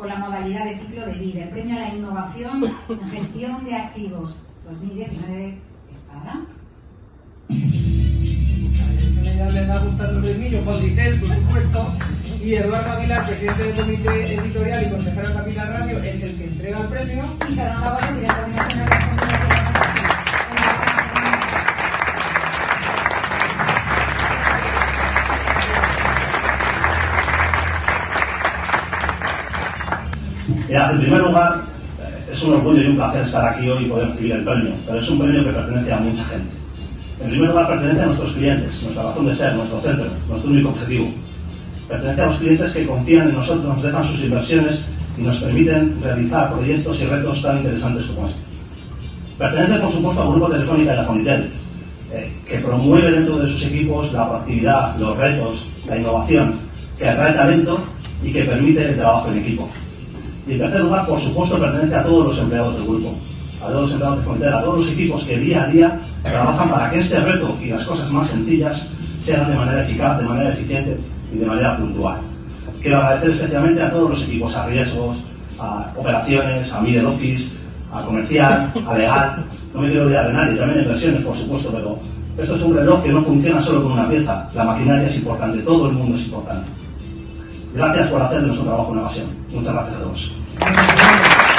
con la modalidad de ciclo de vida. El premio a la innovación en gestión de activos 2019 es para. Le está gustando Luis Millo, Fonditel, por supuesto, y Eduardo Aguilar, presidente del comité editorial y consejero de Capital Radio, es el que entrega el premio. Y Fernanda Barrio, directora En primer lugar, eh, es un orgullo y un placer estar aquí hoy y poder recibir el premio, pero es un premio que pertenece a mucha gente. En primer lugar, pertenece a nuestros clientes, nuestra razón de ser, nuestro centro, nuestro único objetivo. Pertenece a los clientes que confían en nosotros, nos dejan sus inversiones y nos permiten realizar proyectos y retos tan interesantes como este. Pertenece, por supuesto, al Grupo Telefónica de la Fonitel, eh, que promueve dentro de sus equipos la proactividad, los retos, la innovación, que atrae talento y que permite el trabajo en equipo. Y en tercer lugar, por supuesto, pertenece a todos los empleados del grupo, a todos los empleados de Frontera, a todos los equipos que día a día trabajan para que este reto y las cosas más sencillas se hagan de manera eficaz, de manera eficiente y de manera puntual. Quiero agradecer especialmente a todos los equipos, a riesgos, a operaciones, a middle office, a comercial, a legal. No me quiero olvidar de nadie, también a inversiones, por supuesto, pero esto es un reloj que no funciona solo con una pieza. La maquinaria es importante, todo el mundo es importante. Gracias por hacer nuestro trabajo una pasión. Muchas gracias a todos.